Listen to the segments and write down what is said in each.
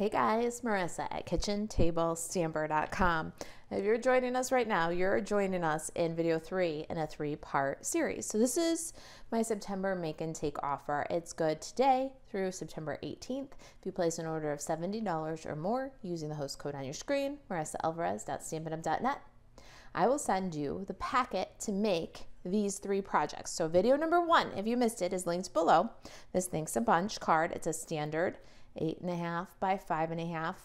Hey guys, Marisa at KitchenTableStamper.com. If you're joining us right now, you're joining us in video three in a three part series. So, this is my September make and take offer. It's good today through September 18th. If you place an order of $70 or more using the host code on your screen, marisaAlvarez.stampinup.net, I will send you the packet to make these three projects. So, video number one, if you missed it, is linked below. This Thanks a Bunch card. It's a standard eight and a half by five and a half,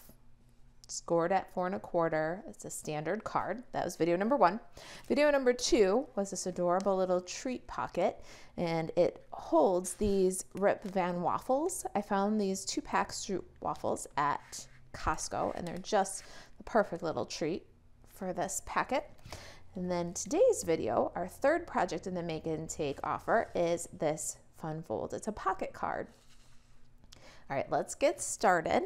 scored at four and a quarter. It's a standard card. That was video number one. Video number two was this adorable little treat pocket, and it holds these Rip Van Wafels. I found these two pack Stroop waffles at Costco, and they're just the perfect little treat for this packet. And then today's video, our third project in the make and take offer is this fun fold. It's a pocket card. All right, let's get started.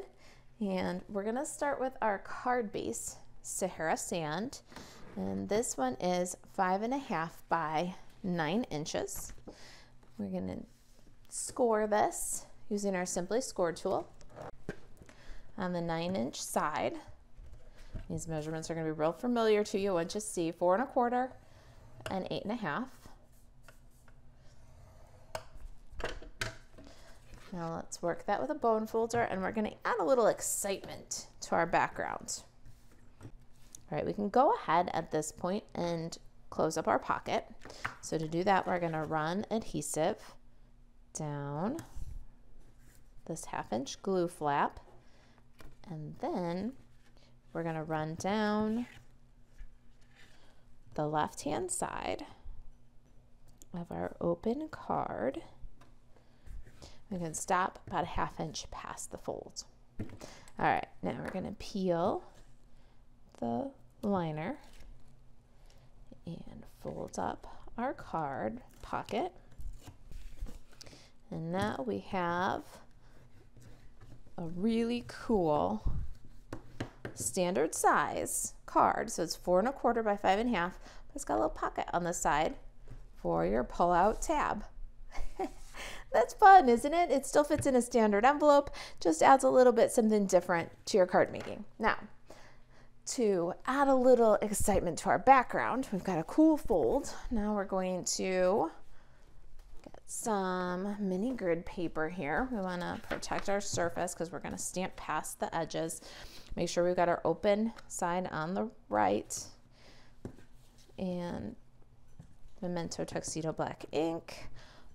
And we're gonna start with our card base, Sahara Sand. And this one is five and a half by nine inches. We're gonna score this using our Simply Score tool on the nine inch side. These measurements are gonna be real familiar to you once you see four and a quarter and eight and a half. Now let's work that with a bone folder and we're gonna add a little excitement to our background. All right, we can go ahead at this point and close up our pocket. So to do that, we're gonna run adhesive down this half inch glue flap and then we're gonna run down the left hand side of our open card we can stop about a half inch past the fold. All right, now we're gonna peel the liner and fold up our card pocket. And now we have a really cool standard size card. So it's four and a quarter by five and a half, but it's got a little pocket on the side for your pull out tab. That's fun, isn't it? It still fits in a standard envelope, just adds a little bit something different to your card making. Now, to add a little excitement to our background, we've got a cool fold. Now we're going to get some mini grid paper here. We want to protect our surface because we're going to stamp past the edges. Make sure we've got our open side on the right and Memento Tuxedo Black ink.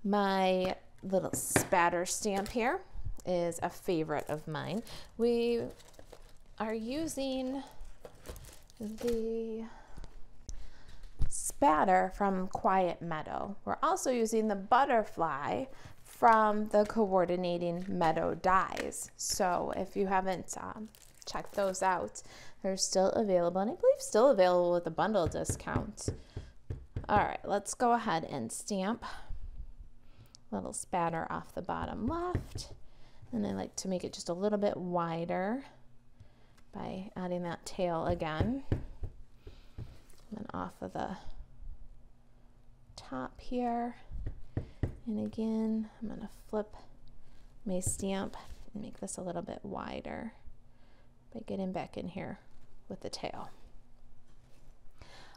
My little spatter stamp here is a favorite of mine. We are using the spatter from Quiet Meadow. We're also using the butterfly from the coordinating meadow dies. So if you haven't um, checked those out, they're still available and I believe still available with a bundle discount. All right, let's go ahead and stamp little spatter off the bottom left. And I like to make it just a little bit wider by adding that tail again. And then off of the top here. And again, I'm to flip my stamp and make this a little bit wider by getting back in here with the tail.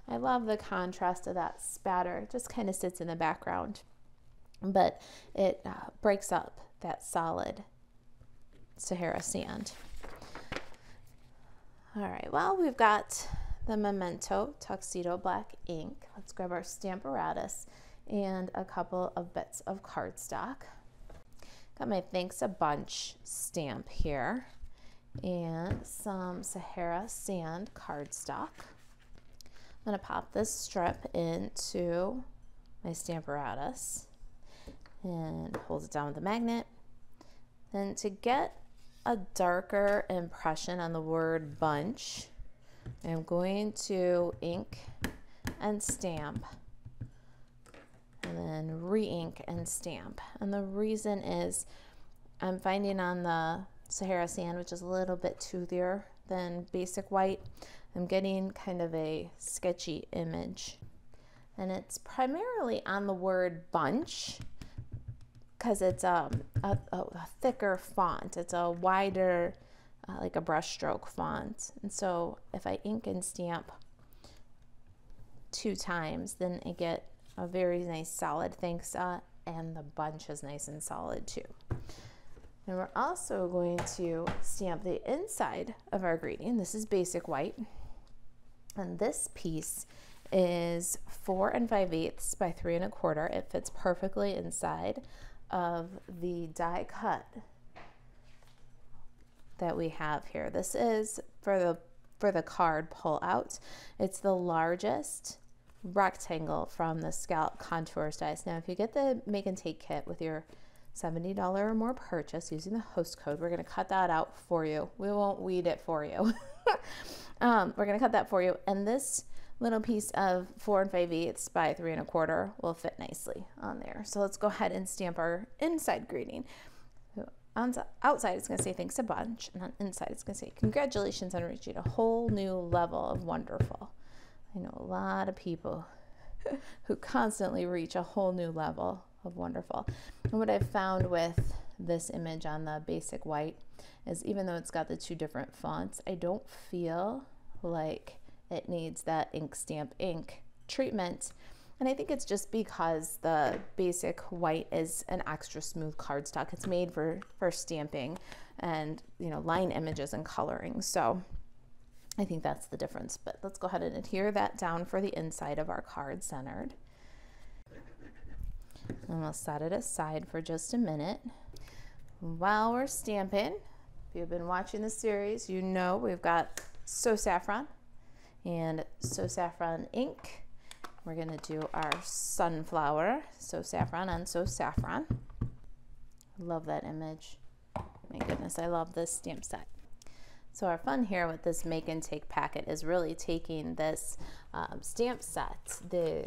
I love the contrast of that spatter. It just kind of sits in the background but it uh, breaks up that solid Sahara sand. All right, well, we've got the Memento Tuxedo Black ink. Let's grab our Stamparatus and a couple of bits of cardstock. Got my Thanks a Bunch stamp here and some Sahara Sand cardstock. I'm gonna pop this strip into my Stamparatus and holds it down with the magnet. Then to get a darker impression on the word bunch, I'm going to ink and stamp and then re-ink and stamp. And the reason is I'm finding on the Sahara sand, which is a little bit toothier than basic white, I'm getting kind of a sketchy image. And it's primarily on the word bunch because it's um, a, a, a, thicker font. It's a wider uh, like a brushstroke font. And so if I ink and stamp two times, then I get a very nice solid thanks uh, and the bunch is nice and solid too. And we're also going to stamp the inside of our greeting. This is basic white. And this piece is four and five eighths by three and a quarter. It fits perfectly inside of the die cut that we have here. This is for the for the card pull out. It's the largest rectangle from the scallop contours dies. Now, if you get the make and take kit with your $70 or more purchase using the host code, we're going to cut that out for you. We won't weed it for you. um, we're going to cut that for you. And this little piece of four and five eighths by three and a quarter will fit nicely on there. So let's go ahead and stamp our inside greeting. Outside, it's going to say thanks a bunch, and on inside, it's going to say congratulations on reaching a whole new level of wonderful. I know a lot of people who constantly reach a whole new level of wonderful. And what I've found with this image on the basic white is even though it's got the two different fonts, I don't feel like it needs that ink stamp ink treatment. And I think it's just because the basic white is an extra smooth cardstock. It's made for, for stamping and, you know, line images and coloring. So I think that's the difference. But let's go ahead and adhere that down for the inside of our card centered. And we'll set it aside for just a minute. While we're stamping, if you've been watching the series, you know we've got So Saffron and So Saffron ink we're to do our sunflower, so saffron on so saffron. Love that image. My goodness, I love this stamp set. So our fun here with this make and take packet is really taking this um, stamp set, the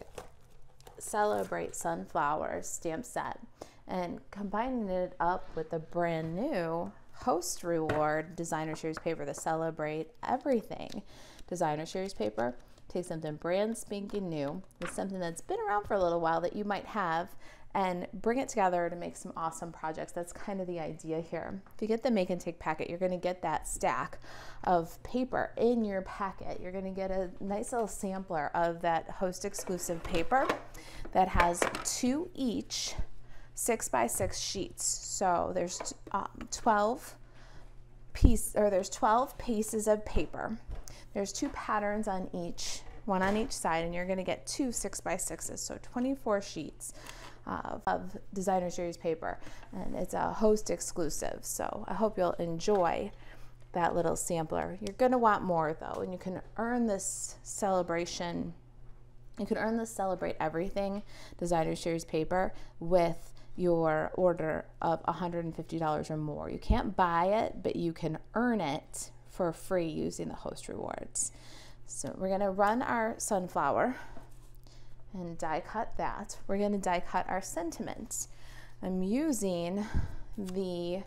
Celebrate Sunflower stamp set, and combining it up with the brand new Host Reward Designer Series paper, to Celebrate Everything Designer Series paper. Take something brand spanking new with something that's been around for a little while that you might have and bring it together to make some awesome projects. That's kind of the idea here. If you get the make and take packet, you're going to get that stack of paper in your packet. You're going to get a nice little sampler of that host exclusive paper that has two each six by six sheets. So there's um, 12 piece or there's 12 pieces of paper there's two patterns on each, one on each side, and you're gonna get two six by sixes, so 24 sheets uh, of designer series paper. And it's a host exclusive, so I hope you'll enjoy that little sampler. You're gonna want more though, and you can earn this celebration you can earn this Celebrate Everything designer series paper with your order of $150 or more. You can't buy it, but you can earn it for free using the host rewards. So we're going to run our sunflower and die cut that. We're going to die cut our sentiments. I'm using the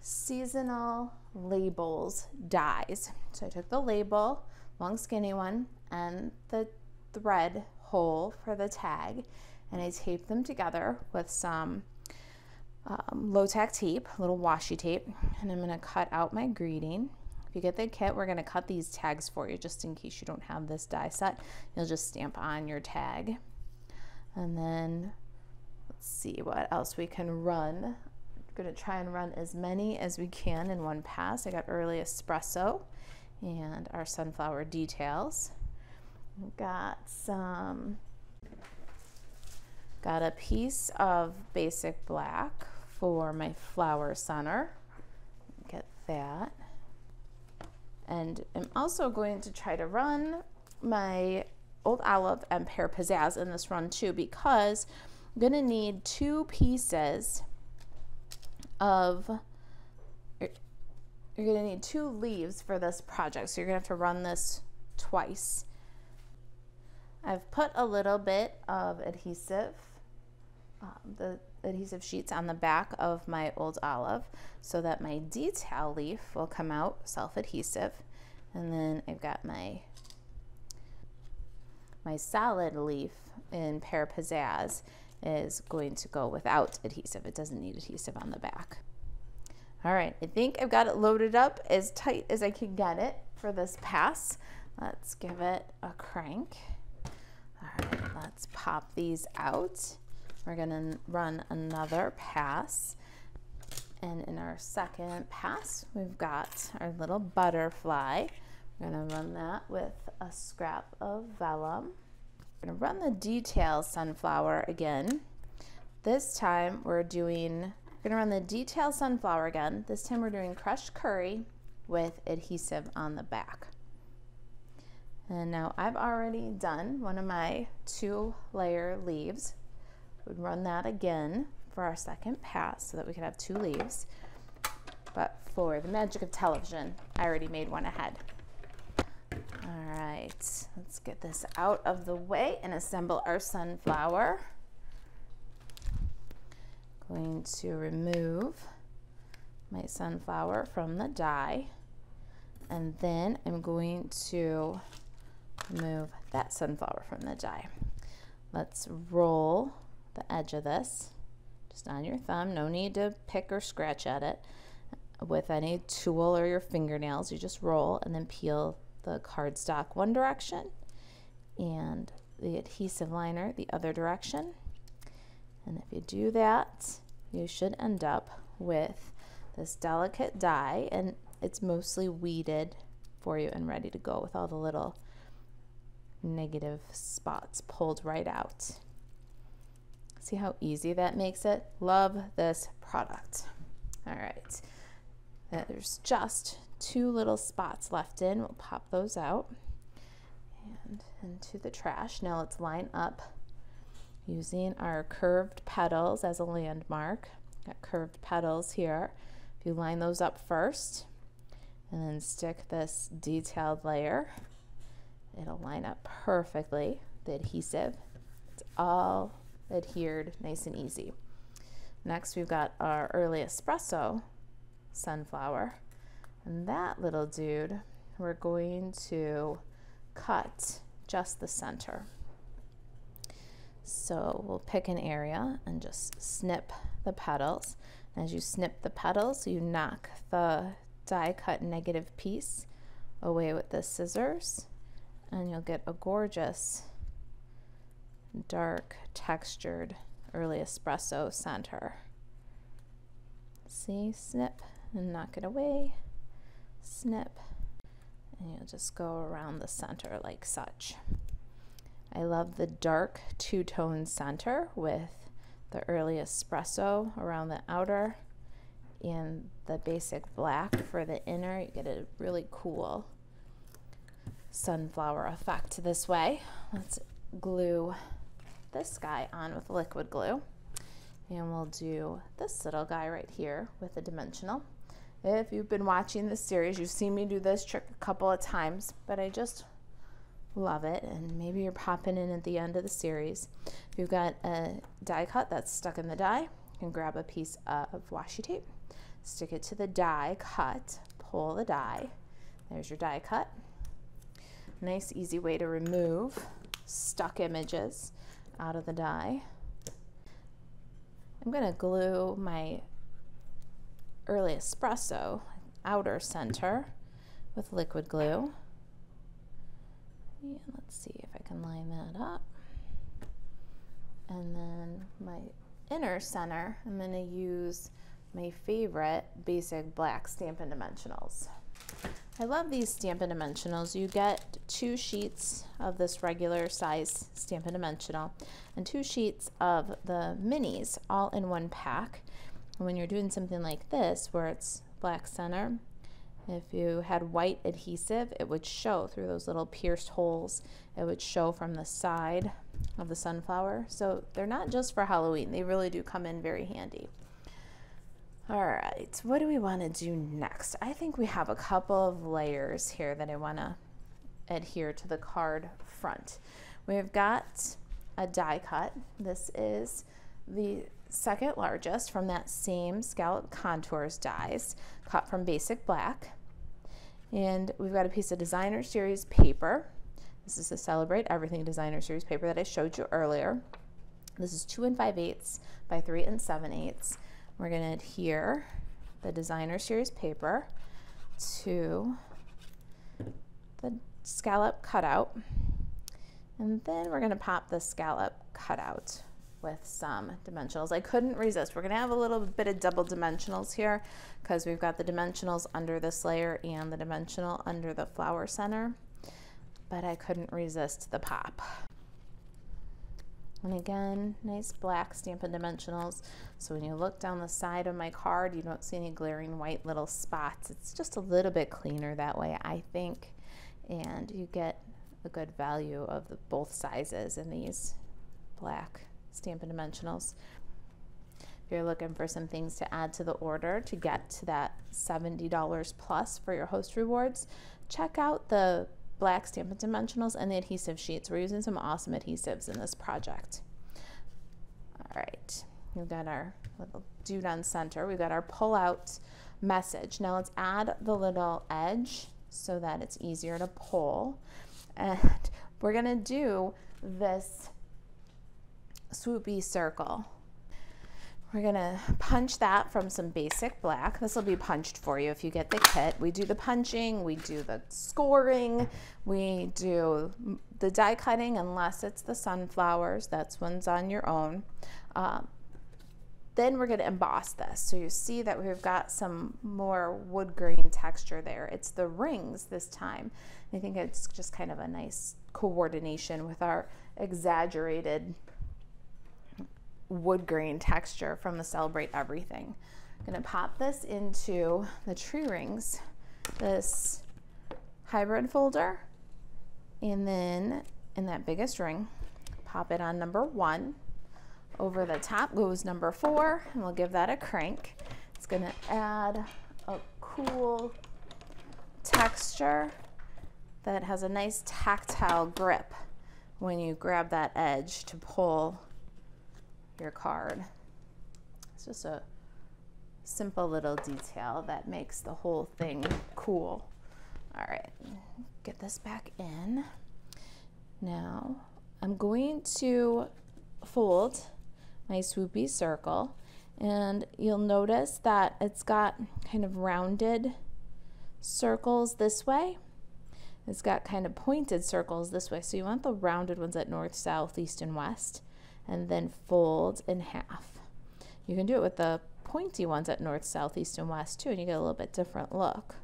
seasonal labels dies. So I took the label, long skinny one, and the thread hole for the tag, and I taped them together with some um, low tack tape, a little washi tape, and I'm going to cut out my greeting you get the kit, we're going to cut these tags for you just in case you don't have this die set. You'll just stamp on your tag. And then let's see what else we can run. I'm going to try and run as many as we can in one pass. I got early espresso and our sunflower details. We've got some, got a piece of basic black for my flower center. Get that. And I'm also going to try to run my Old Olive and Pear Pizzazz in this run too because I'm going to need two pieces of, you're going to need two leaves for this project. So you're going to have to run this twice. I've put a little bit of adhesive, um, the adhesive sheets on the back of my old olive so that my detail leaf will come out self-adhesive. And then I've got my, my solid leaf in Pear Pizzazz is going to go without adhesive. It doesn't need adhesive on the back. All right, I think I've got it loaded up as tight as I can get it for this pass. Let's give it a crank. All right, let's pop these out. We're gonna run another pass. And in our second pass, we've got our little butterfly. We're gonna run that with a scrap of vellum. We're gonna run the detail sunflower again. This time we're doing, we're gonna run the detail sunflower again. This time we're doing crushed curry with adhesive on the back. And now I've already done one of my two layer leaves. Would run that again for our second pass so that we could have two leaves. But for the magic of television, I already made one ahead. All right, let's get this out of the way and assemble our sunflower. Going to remove my sunflower from the die. And then I'm going to remove that sunflower from the die. Let's roll the edge of this just on your thumb. No need to pick or scratch at it with any tool or your fingernails. You just roll and then peel the cardstock one direction and the adhesive liner the other direction. And if you do that, you should end up with this delicate die and it's mostly weeded for you and ready to go with all the little negative spots pulled right out. See how easy that makes it? Love this product. All right, there's just two little spots left in. We'll pop those out and into the trash. Now let's line up using our curved petals as a landmark. Got curved petals here. If you line those up first and then stick this detailed layer, it'll line up perfectly. The adhesive, it's all adhered nice and easy. Next, we've got our early espresso sunflower. And that little dude, we're going to cut just the center. So we'll pick an area and just snip the petals. As you snip the petals, you knock the die cut negative piece away with the scissors and you'll get a gorgeous dark textured early espresso center. See, snip and knock it away snip, and you'll just go around the center like such. I love the dark two-tone center with the early espresso around the outer and the basic black for the inner. You get a really cool sunflower effect this way. Let's glue this guy on with liquid glue. And we'll do this little guy right here with a dimensional. If you've been watching this series, you've seen me do this trick a couple of times, but I just love it. And maybe you're popping in at the end of the series. If you've got a die cut that's stuck in the die, you can grab a piece of washi tape, stick it to the die cut, pull the die. There's your die cut. Nice, easy way to remove stuck images out of the die. I'm going to glue my early espresso outer center with liquid glue. And let's see if I can line that up. And then my inner center, I'm going to use my favorite basic black Stampin' Dimensionals. I love these Stampin' Dimensionals. You get two sheets of this regular size Stampin' Dimensional and two sheets of the minis all in one pack when you're doing something like this where it's black center, if you had white adhesive, it would show through those little pierced holes. It would show from the side of the sunflower. So they're not just for Halloween. They really do come in very handy. All right, what do we want to do next? I think we have a couple of layers here that I want to adhere to the card front. We've got a die cut. This is the second largest from that same Scallop Contours dies, cut from Basic Black. And we've got a piece of Designer Series paper. This is the Celebrate Everything Designer Series paper that I showed you earlier. This is 2 and 5 eighths by 3 and 7 eighths. We're going to adhere the designer series paper to the scallop cutout. And then we're gonna pop the scallop cutout with some dimensionals. I couldn't resist. We're gonna have a little bit of double dimensionals here because we've got the dimensionals under this layer and the dimensional under the flower center, but I couldn't resist the pop. And again, nice black Stampin' Dimensionals. So when you look down the side of my card, you don't see any glaring white little spots. It's just a little bit cleaner that way, I think. And you get a good value of the, both sizes in these black Stampin' Dimensionals. If you're looking for some things to add to the order to get to that $70 plus for your host rewards, check out the black Stampin' Dimensionals and the adhesive sheets. We're using some awesome adhesives in this project. All right, we've got our little dude on center. We've got our pull out message. Now let's add the little edge so that it's easier to pull. And we're gonna do this swoopy circle. We're gonna punch that from some basic black. This will be punched for you if you get the kit. We do the punching, we do the scoring, we do the die cutting unless it's the sunflowers. That's one's on your own. Um, then we're going to emboss this. So you see that we've got some more wood grain texture there. It's the rings this time. I think it's just kind of a nice coordination with our exaggerated wood grain texture from the Celebrate Everything. I'm gonna pop this into the tree rings, this hybrid folder, and then in that biggest ring, pop it on number one. Over the top goes number four, and we'll give that a crank. It's gonna add a cool texture that has a nice tactile grip when you grab that edge to pull your card. It's just a simple little detail that makes the whole thing cool. All right, get this back in. Now I'm going to fold my swoopy circle and you'll notice that it's got kind of rounded circles this way. It's got kind of pointed circles this way. So you want the rounded ones at north, south, east, and west and then fold in half. You can do it with the pointy ones at north, south, east, and west too, and you get a little bit different look.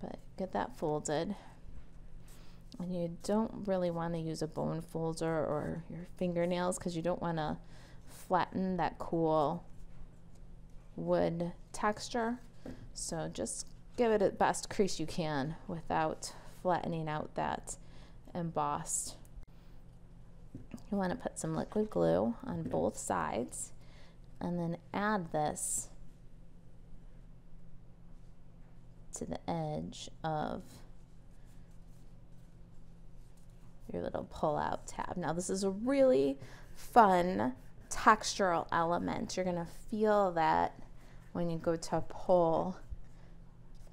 But get that folded. And you don't really want to use a bone folder or your fingernails because you don't want to flatten that cool wood texture. So just give it the best crease you can without flattening out that embossed you want to put some liquid glue on both sides and then add this to the edge of your little pull out tab. Now this is a really fun textural element. You're going to feel that when you go to pull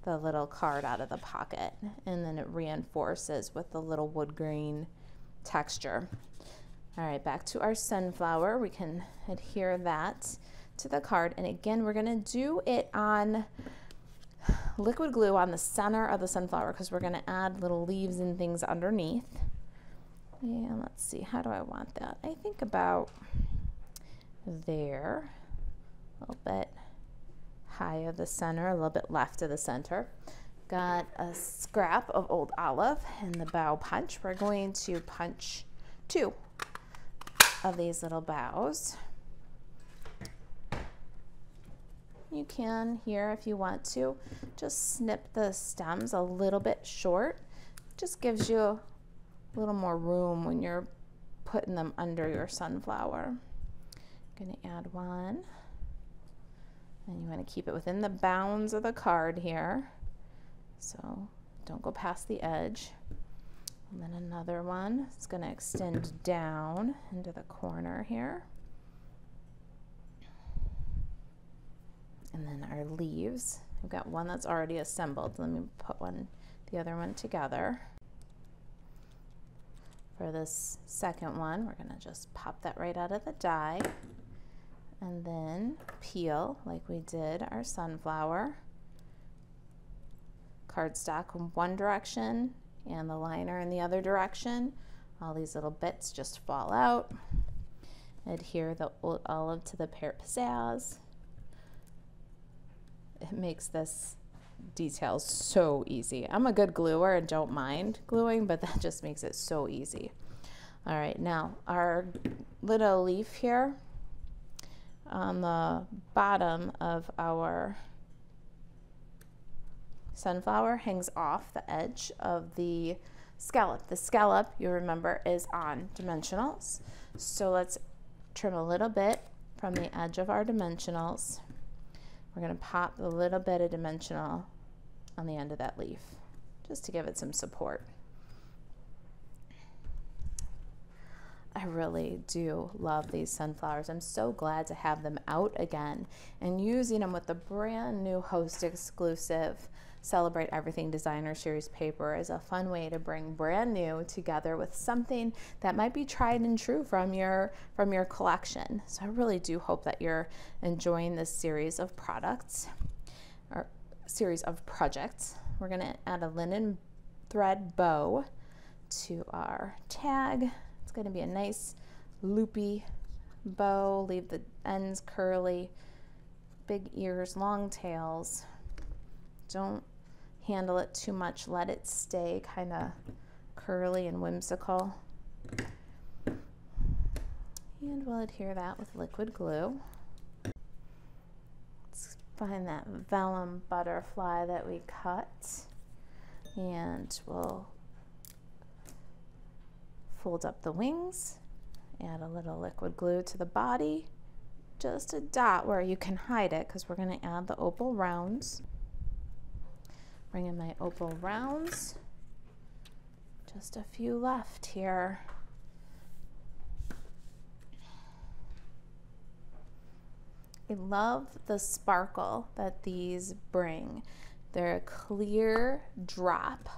the little card out of the pocket and then it reinforces with the little wood grain texture. All right, back to our sunflower. We can adhere that to the card. And again, we're gonna do it on liquid glue on the center of the sunflower because we're gonna add little leaves and things underneath. And let's see, how do I want that? I think about there, a little bit high of the center, a little bit left of the center. Got a scrap of old olive in the bough punch. We're going to punch two of these little boughs. You can here if you want to just snip the stems a little bit short. Just gives you a little more room when you're putting them under your sunflower. I'm gonna add one. And you want to keep it within the bounds of the card here. So don't go past the edge. And then another one. It's going to extend down into the corner here. And then our leaves. We've got one that's already assembled. Let me put one, the other one together. For this second one, we're going to just pop that right out of the die. and then peel like we did our sunflower. Cardstock in one direction and the liner in the other direction. All these little bits just fall out. Adhere the olive to the pear pizzazz. It makes this detail so easy. I'm a good gluer and don't mind gluing, but that just makes it so easy. All right, now our little leaf here on the bottom of our sunflower hangs off the edge of the scallop. The scallop, you remember, is on dimensionals. So let's trim a little bit from the edge of our dimensionals. We're going to pop a little bit of dimensional on the end of that leaf just to give it some support. I really do love these sunflowers. I'm so glad to have them out again and using them with the brand new host exclusive Celebrate Everything Designer Series paper is a fun way to bring brand new together with something that might be tried and true from your from your collection. So I really do hope that you're enjoying this series of products or series of projects. We're going to add a linen thread bow to our tag. It's going to be a nice loopy bow, leave the ends curly, big ears, long tails. Don't handle it too much. Let it stay kind of curly and whimsical. And we'll adhere that with liquid glue. Let's find that vellum butterfly that we cut. And we'll fold up the wings, add a little liquid glue to the body, just a dot where you can hide it because we're going to add the opal rounds. Bring in my opal rounds. Just a few left here. I love the sparkle that these bring. They're a clear drop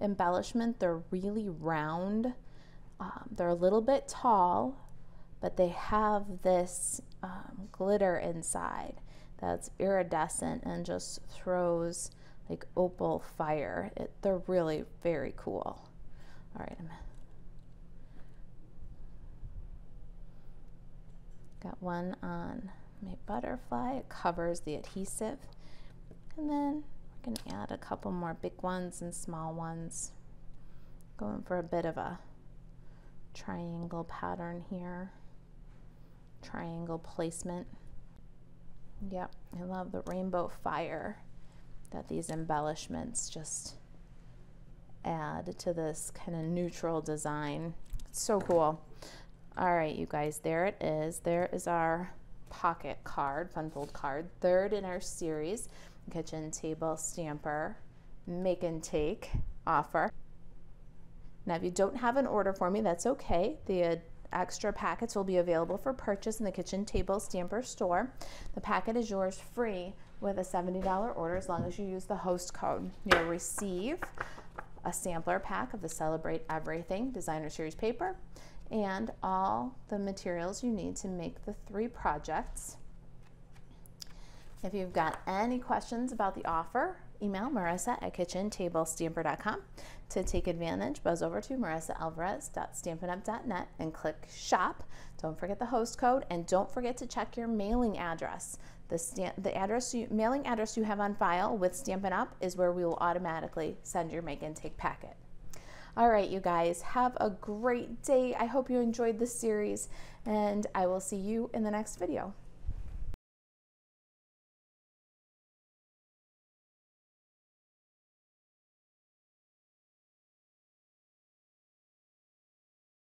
embellishment. They're really round. Um, they're a little bit tall, but they have this um, glitter inside that's iridescent and just throws like opal fire. It, they're really very cool. All right, I'm got one on my butterfly. It covers the adhesive. And then we're gonna add a couple more big ones and small ones. Going for a bit of a triangle pattern here. Triangle placement. Yep, I love the rainbow fire that these embellishments just add to this kind of neutral design. It's so cool. All right, you guys, there it is. There is our pocket card, fun fold card, third in our series, kitchen table stamper, make and take offer. Now, if you don't have an order for me, that's okay. The uh, extra packets will be available for purchase in the kitchen table stamper store. The packet is yours free with a $70 order as long as you use the host code. You'll receive a sampler pack of the Celebrate Everything Designer Series paper and all the materials you need to make the three projects. If you've got any questions about the offer, email marisa at kitchentablestamper.com. To take advantage, buzz over to marisaalvarez.stampinup.net and click shop. Don't forget the host code and don't forget to check your mailing address. The, stamp, the address you, mailing address you have on file with Stampin' Up! is where we will automatically send your make and take packet. All right, you guys, have a great day. I hope you enjoyed this series, and I will see you in the next video.